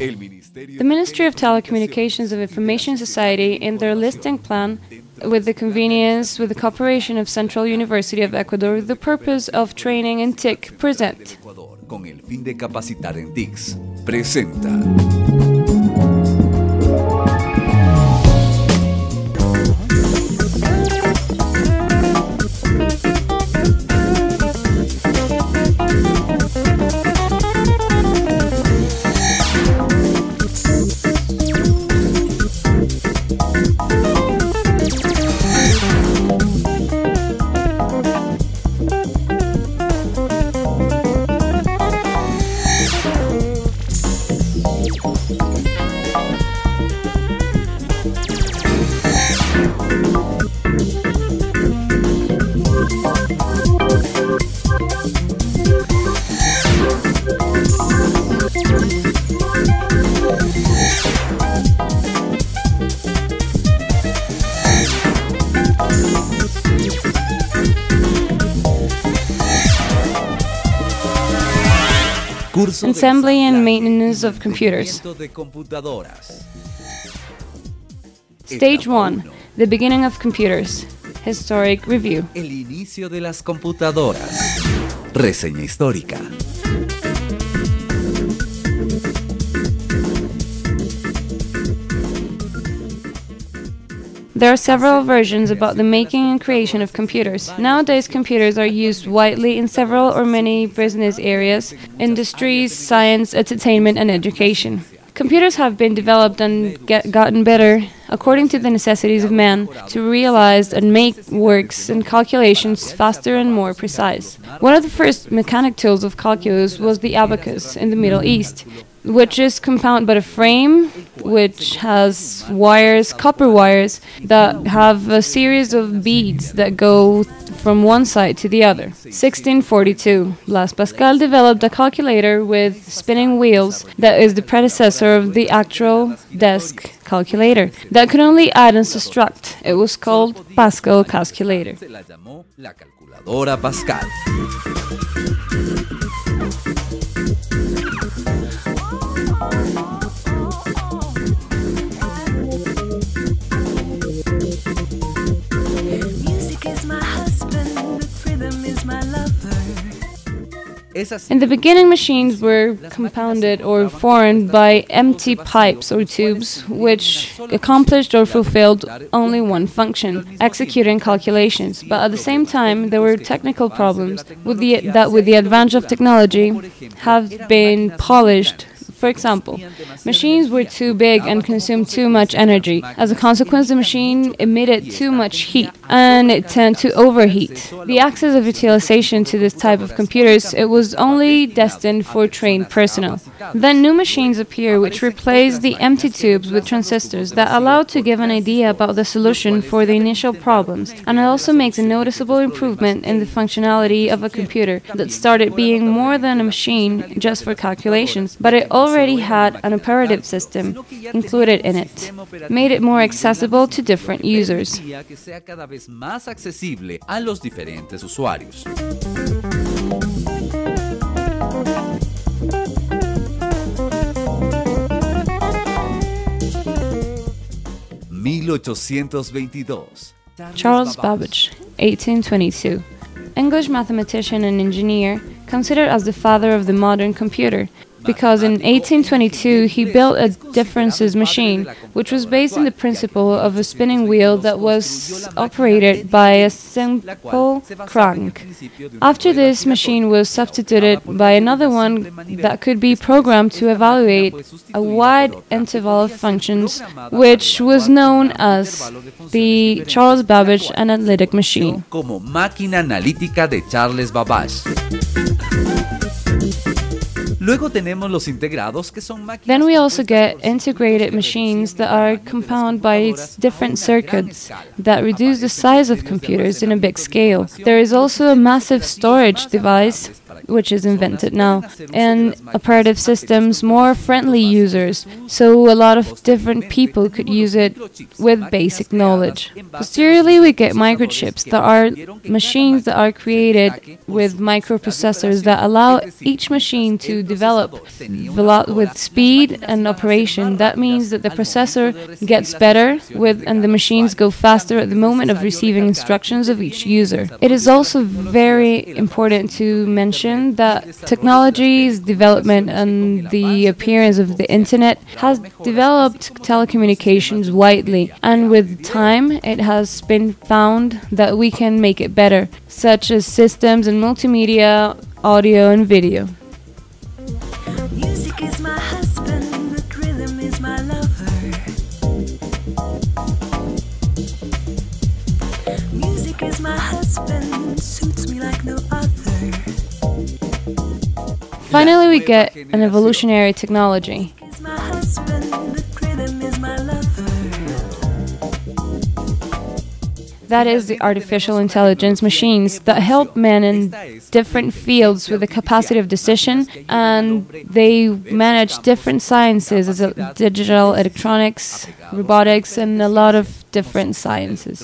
The Ministry of Telecommunications of Information Society, in their listing plan, with the convenience, with the cooperation of Central University of Ecuador, the purpose of training in TIC, present. Con el fin de capacitar en TICs, presenta. Assembly and maintenance of computers. Stage 1. The beginning of computers. Historic review. El inicio de las computadoras. Reseña histórica. There are several versions about the making and creation of computers. Nowadays, computers are used widely in several or many business areas, industries, science, entertainment, and education. Computers have been developed and get gotten better according to the necessities of man to realize and make works and calculations faster and more precise. One of the first mechanic tools of calculus was the abacus in the Middle East which is compound but a frame which has wires, copper wires, that have a series of beads that go from one side to the other. 1642, Blaise Pascal developed a calculator with spinning wheels that is the predecessor of the actual desk calculator that could only add and subtract. It was called Pascal calculator. In the beginning, machines were compounded or formed by empty pipes or tubes, which accomplished or fulfilled only one function, executing calculations. But at the same time, there were technical problems with the, that, with the advance of technology, have been polished. for example, machines were too big and consumed too much energy. As a consequence, the machine emitted too much heat and it tended to overheat. The access of utilization to this type of computers it was only destined for trained personnel. Then new machines appear which replace the empty tubes with transistors that allow to give an idea about the solution for the initial problems, and it also makes a noticeable improvement in the functionality of a computer that started being more than a machine just for calculations, but it already had an operative system included in it, made it more accessible to different users. Charles Babbage, 1822. English mathematician and engineer, considered as the father of the modern computer, because in 1822 he built a differences machine, which was based on the principle of a spinning wheel that was operated by a simple crank. After this machine was substituted by another one that could be programmed to evaluate a wide interval of functions, which was known as the Charles Babbage analytic machine. Luego tenemos los integrados que son máquinas. Then we also get integrated machines that are compounded by different circuits that reduce the size of computers in a big scale. There is also a massive storage device which is invented now, and operative systems more friendly users, so a lot of different people could use it with basic knowledge. Posteriorly, we get microchips that are machines that are created with microprocessors that allow each machine to develop with speed and operation. That means that the processor gets better with and the machines go faster at the moment of receiving instructions of each user. It is also very important to mention that technology's development and the appearance of the internet has developed telecommunications widely, and with time, it has been found that we can make it better, such as systems and multimedia, audio, and video. Finally, we get an evolutionary technology. That is the artificial intelligence machines that help men in different fields with the capacity of decision and they manage different sciences as digital electronics, robotics and a lot of different sciences.